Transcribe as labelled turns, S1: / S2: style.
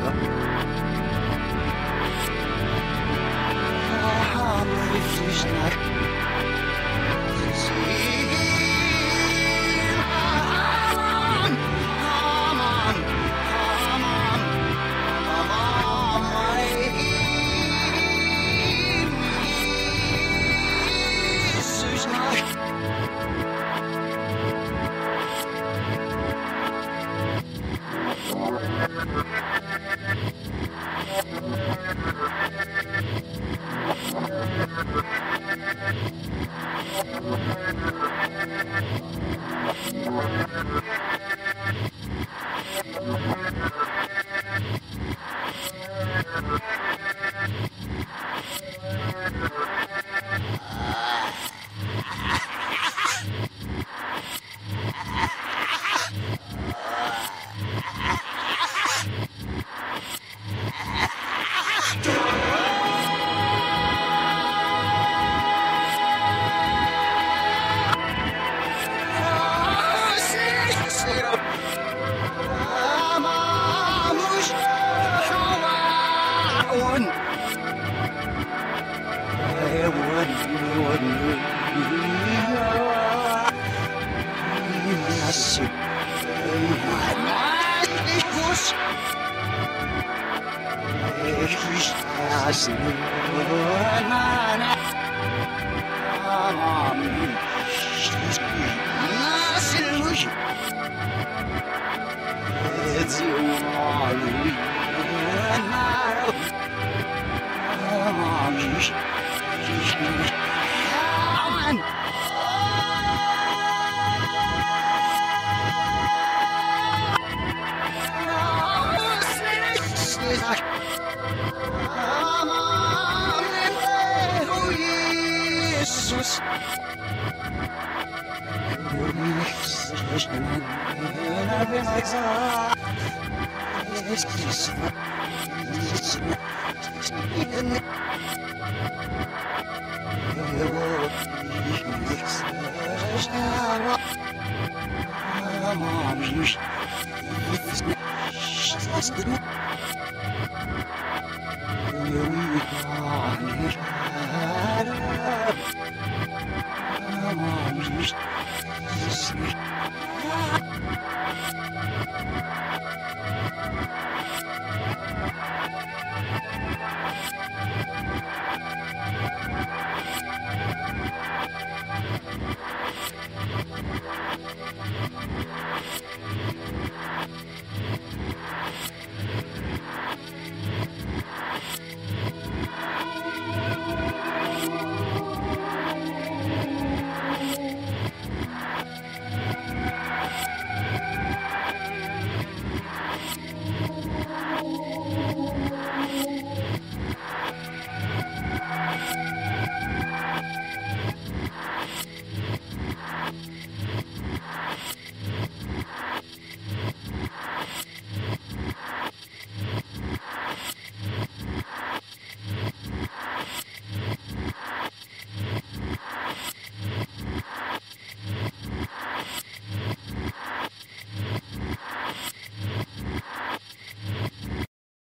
S1: 감. I'm sorry. Brasil. Amigos. Oh, Estás yapıyoruz. Thank you. I'm just... I'm